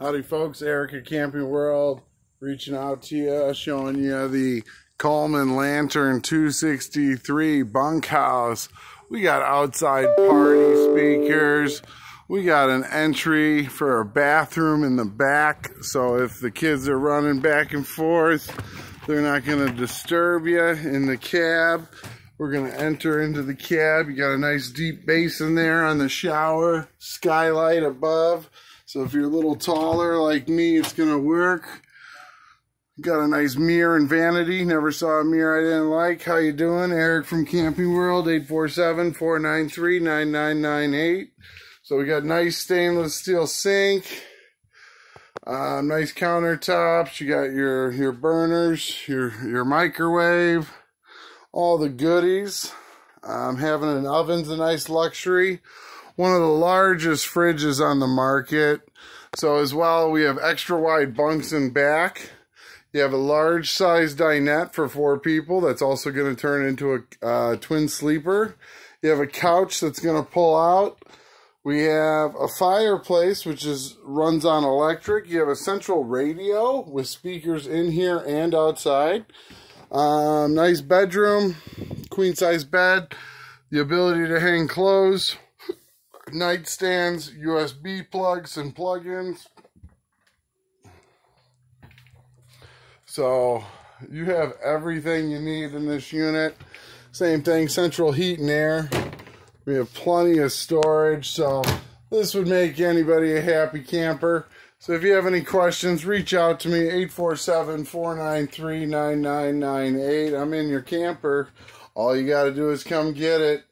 Howdy, folks. Eric Camping World reaching out to you, showing you the Coleman Lantern 263 bunkhouse. We got outside party speakers. We got an entry for a bathroom in the back, so if the kids are running back and forth, they're not going to disturb you in the cab. We're going to enter into the cab. You got a nice deep basin there on the shower, skylight above. So if you're a little taller like me, it's going to work. Got a nice mirror and vanity. Never saw a mirror I didn't like. How you doing? Eric from Camping World, 847-493-9998. So we got nice stainless steel sink. Uh, nice countertops. You got your, your burners, your, your microwave, all the goodies. Um, having an oven's a nice luxury one of the largest fridges on the market. So as well, we have extra wide bunks in back. You have a large size dinette for four people. That's also going to turn into a uh, twin sleeper. You have a couch that's going to pull out. We have a fireplace, which is runs on electric. You have a central radio with speakers in here and outside. Um, nice bedroom, queen size bed. The ability to hang clothes nightstands, USB plugs, and plugins. So you have everything you need in this unit. Same thing, central heat and air. We have plenty of storage, so this would make anybody a happy camper. So if you have any questions, reach out to me, 847-493-9998. I'm in your camper. All you got to do is come get it.